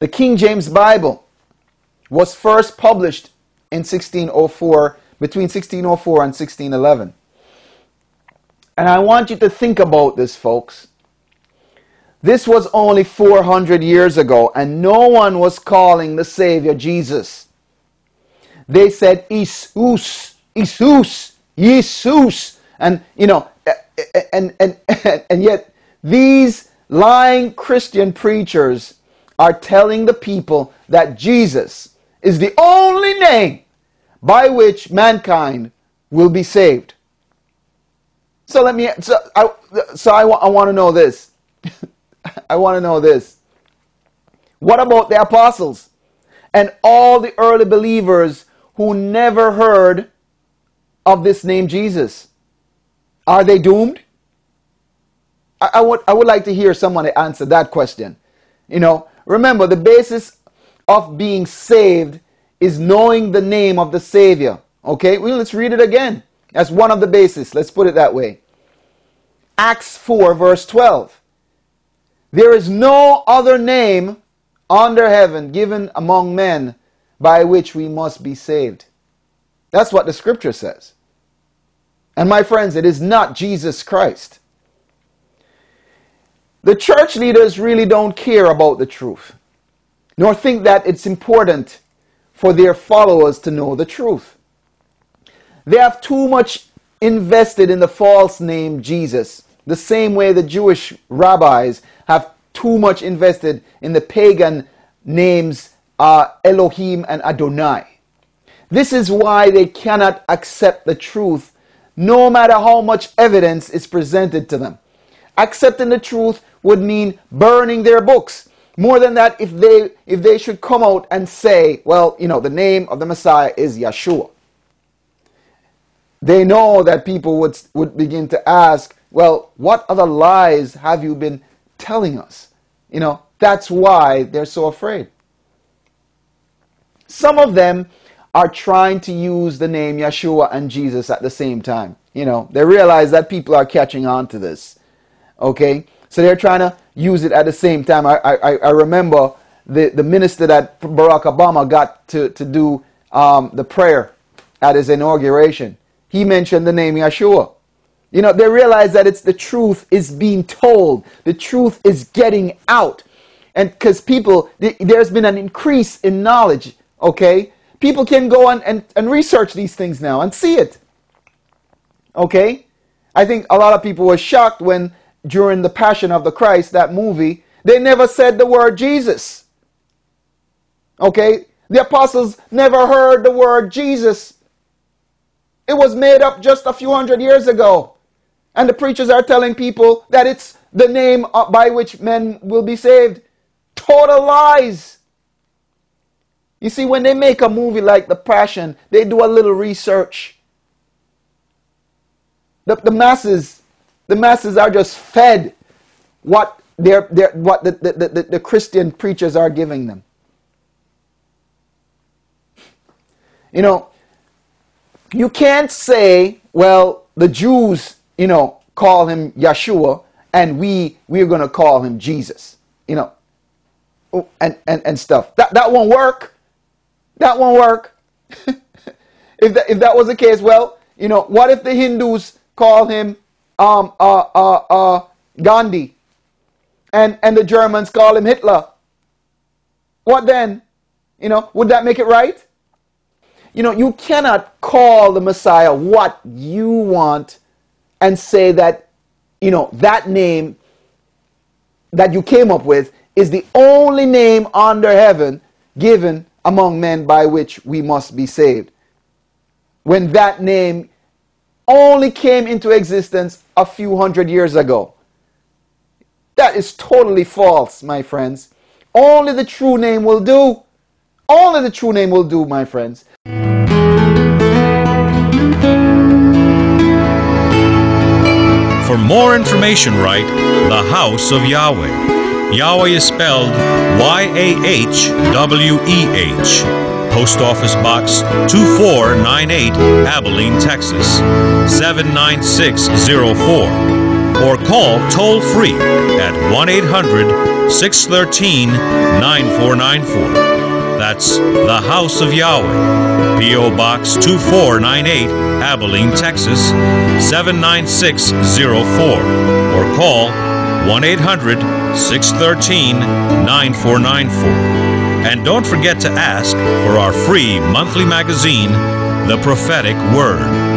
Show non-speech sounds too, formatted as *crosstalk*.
The King James Bible was first published in 1604, between 1604 and 1611. And I want you to think about this, folks. This was only 400 years ago, and no one was calling the Savior Jesus. They said, Isus, Isus, Jesus. And, you know, eh, eh, eh, and, and, and, *laughs* and yet these lying Christian preachers are telling the people that Jesus is the only name by which mankind will be saved. So let me, so I, so I, I want to know this. *laughs* I want to know this. What about the apostles and all the early believers who never heard of this name Jesus? Are they doomed? I, I, would, I would like to hear someone answer that question. You know, remember the basis of being saved is knowing the name of the Savior. Okay, well, let's read it again. That's one of the bases. Let's put it that way. Acts 4, verse 12. There is no other name under heaven given among men by which we must be saved. That's what the scripture says. And my friends, it is not Jesus Christ. The church leaders really don't care about the truth, nor think that it's important for their followers to know the truth. They have too much invested in the false name Jesus, the same way the Jewish rabbis have too much invested in the pagan names uh, Elohim and Adonai. This is why they cannot accept the truth no matter how much evidence is presented to them. Accepting the truth would mean burning their books. More than that, if they if they should come out and say, well, you know, the name of the Messiah is Yeshua. They know that people would would begin to ask, well, what other lies have you been telling us? You know, that's why they're so afraid. Some of them are trying to use the name Yeshua and Jesus at the same time. You know, they realize that people are catching on to this. Okay? So they're trying to use it at the same time. I, I, I remember the, the minister that Barack Obama got to, to do um, the prayer at his inauguration. He mentioned the name Yeshua. You know, they realize that it's the truth is being told. The truth is getting out. And because people, there's been an increase in knowledge, okay? People can go on and, and research these things now and see it. Okay? I think a lot of people were shocked when during the Passion of the Christ, that movie, they never said the word Jesus. Okay? The apostles never heard the word Jesus. It was made up just a few hundred years ago. And the preachers are telling people that it's the name by which men will be saved. Total lies. You see, when they make a movie like The Passion, they do a little research. The, the masses the masses are just fed what, they're, they're, what the, the, the, the Christian preachers are giving them. You know, you can't say, well, the Jews, you know, call him Yeshua, and we we're gonna call him Jesus. You know, oh, and, and, and stuff. That that won't work. That won't work. *laughs* if that if that was the case, well, you know, what if the Hindus call him um, uh, uh, uh, Gandhi, and, and the Germans call him Hitler. What then? You know, would that make it right? You know, you cannot call the Messiah what you want and say that, you know, that name that you came up with is the only name under heaven given among men by which we must be saved. When that name only came into existence a few hundred years ago. That is totally false, my friends. Only the true name will do. Only the true name will do, my friends. For more information, write The House of Yahweh. Yahweh is spelled Y A H W E H. Post Office Box 2498, Abilene, Texas 79604. or call toll free at 1 800 613 9494. That's the House of Yahweh, P.O. Box 2498, Abilene, Texas 79604. Or call 1 800 613 9494. And don't forget to ask for our free monthly magazine, The Prophetic Word.